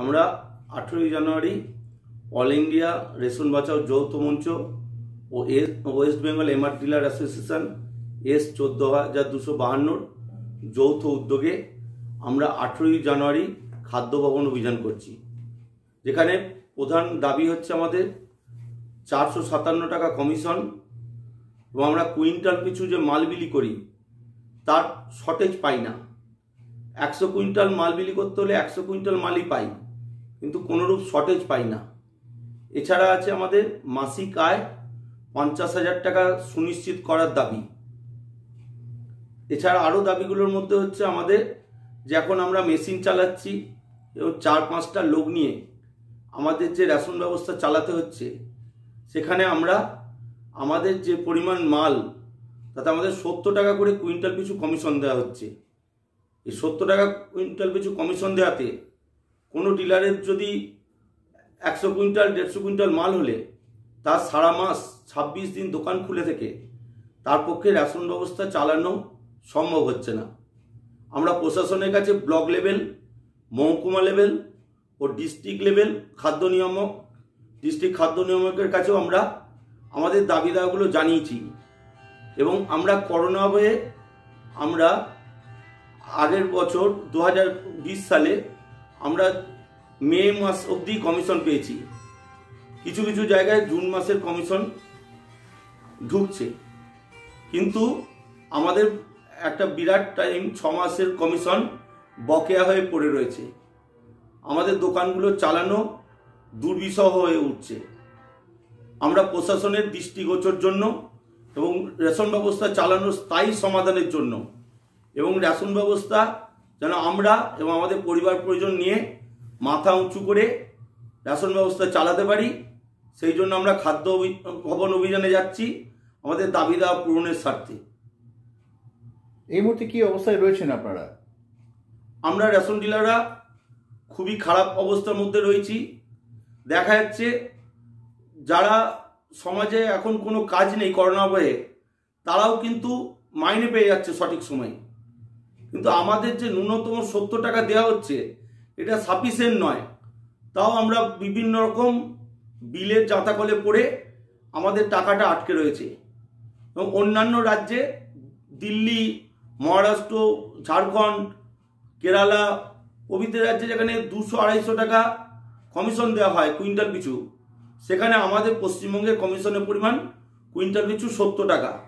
আমরা আঠেরোই জানুয়ারি all India ration বাঁচাও যৌথ মঞ্চ ও west Bengal MR dealer association S চোদ্দ হাজার দুশো বাহান্নর যৌথ উদ্যোগে আমরা আঠেরোই জানুয়ারি খাদ্য ভবন অভিযান করছি। যেখানে প্রধান দাবি হচ্ছে আমাদের চারশো সাতান্ন টাকা কমিশন এবং আমরা কুইন্টাল পিছু যে মাল বিলি করি, তার শর্টেজ পাই না। একশো কুইন্টাল মাল বিলি করতে হলে একশো কুইন্টাল মালই পাই। কিন্তু কোনোরূপ শর্টেজ পাই না। এছাড়া আছে আমাদের মাসিক আয় পঞ্চাশ হাজার টাকা সুনিশ্চিত করার দাবি। এছাড়া আরও দাবিগুলোর মধ্যে হচ্ছে আমাদের যে এখন আমরা মেশিন চালাচ্ছি এবং চার পাঁচটা লোক নিয়ে আমাদের যে রেশন ব্যবস্থা চালাতে হচ্ছে, সেখানে আমরা আমাদের যে পরিমাণ মাল, তাতে আমাদের সত্তর টাকা করে কুইন্টাল পিছু কমিশন দেওয়া হচ্ছে। এই সত্তর টাকা কুইন্টাল পিছু কমিশন দেওয়াতে কোনো ডিলারের যদি একশো কুইন্টাল, দেড়শো কুইন্টাল মাল হলে, তার সারা মাস ছাব্বিশ দিন দোকান খুলে থেকে তার পক্ষে রেশন ব্যবস্থা চালানো সম্ভব হচ্ছে না। আমরা প্রশাসনের কাছে ব্লক লেভেল, মহকুমা লেভেল ও ডিস্ট্রিক্ট লেভেল খাদ্য নিয়ামক, ডিস্ট্রিক্ট খাদ্য নিয়ামকের কাছেও আমরা আমাদের দাবি দাওয়াগুলো জানিয়েছি। এবং আমরা করোনা হয়ে আমরা আগের বছর দু হাজার বিশ সালে আমরা মে মাস অবধি কমিশন পেয়েছি। কিছু কিছু জায়গায় জুন মাসের কমিশন ঢুকছে। কিন্তু আমাদের একটা বিরাট টাইম ছ মাসের কমিশন বকেয়া হয়ে পড়ে রয়েছে। আমাদের দোকানগুলো চালানো দুর্বিষহ হয়ে উঠছে। আমরা প্রশাসনের দৃষ্টিগোচর জন্য এবং রেশন ব্যবস্থা চালানোর স্থায়ী সমাধানের জন্য এবং রেশন ব্যবস্থা যেন আমরা এবং আমাদের পরিবার পরিজন নিয়ে মাথা উঁচু করে রেশন ব্যবস্থা চালাতে পারি সেই জন্য আমরা খাদ্য ভবন অভিযানে যাচ্ছি আমাদের দাবি দাওয়া পূরণের স্বার্থে। এই মুহূর্তে কি অবস্থায় রয়েছেন আপনারা? আমরা রেশন ডিলাররা খুবই খারাপ অবস্থার মধ্যে রয়েছি। দেখা যাচ্ছে যারা সমাজে এখন কোনো কাজ নেই করোনা বয়ে তারাও কিন্তু মাইনে পেয়ে যাচ্ছে সঠিক সময়ে। কিন্তু আমাদের যে ন্যূনতম সত্তর টাকা দেওয়া হচ্ছে এটা সাফিসিয়েন্ট নয়। তাও আমরা বিভিন্ন রকম বিলের জাঁতাকলে পড়ে আমাদের টাকাটা আটকে রয়েছে। এবং অন্যান্য রাজ্যে দিল্লি মহারাষ্ট্র ঝাড়খণ্ড কেরালা প্রভৃতি রাজ্যে যেখানে দুশো আড়াইশো টাকা কমিশন দেওয়া হয় কুইন্টাল পিছু সেখানে আমাদের পশ্চিমবঙ্গের কমিশনের পরিমাণ কুইন্টাল পিছু সত্তর টাকা।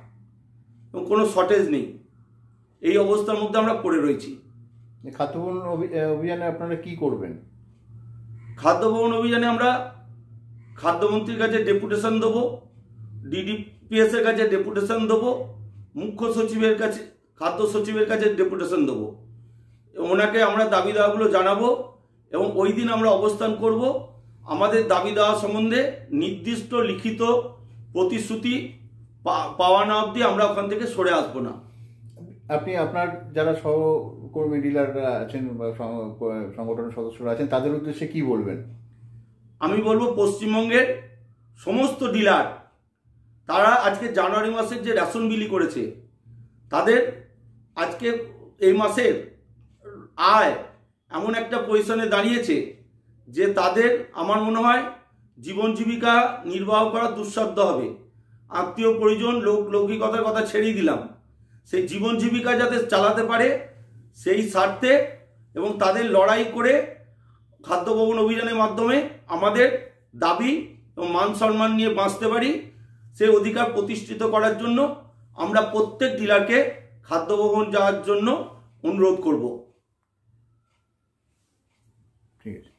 এবং কোনো শর্টেজ নেই। এই অবস্থার মধ্যে আমরা পড়ে রয়েছি। খাদ্যবন অভি- অভিযানে আপনারা কি করবেন? খাদ্য ভবন অভিযানে আমরা খাদ্যমন্ত্রীর কাছে ডেপুটেশন দেবো ডিডিপিএস এর কাছে ডেপুটেশন দেবো মুখ্য সচিবের কাছে খাদ্য সচিবের কাছে ডেপুটেশন দেবো। ওনাকে আমরা দাবি দাওয়াগুলো জানাব এবং ওই দিন আমরা অবস্থান করব। আমাদের দাবি দেওয়া সম্বন্ধে নির্দিষ্ট লিখিত প্রতিশ্রুতি পাওয়া না অবধি আমরা ওখান থেকে সরে আসব না। আপনি আপনার যারা সহকর্মী ডিলাররা আছেন সংগঠনের সদস্যরা আছেন, তাদের উদ্দেশ্যে কি বলবেন? আমি বলব, পশ্চিমবঙ্গের সমস্ত ডিলার তারা আজকে জানুয়ারি মাসের যে রেশন বিলি করেছে, তাদের আজকে এই মাসের আয় এমন একটা পজিশনে দাঁড়িয়েছে যে তাদের, আমার মনে হয়, জীবন জীবিকা নির্বাহ করা দুঃসাধ্য হবে। আত্মীয় পরিজন লোক লৌকিকতার কথা ছেড়েই দিলাম। সেই জীবন জীবিকা যাতে চালাতে পারে, সেই স্বার্থে এবং তাদের লড়াই করে খাদ্য ভবন অভিযানের মাধ্যমে আমাদের দাবি এবং মান সম্মান নিয়ে বাঁচতে পারি, সেই অধিকার প্রতিষ্ঠিত করার জন্য আমরা প্রত্যেক ডিলারকে খাদ্য ভবন যাওয়ার জন্য অনুরোধ করব। ঠিক আছে।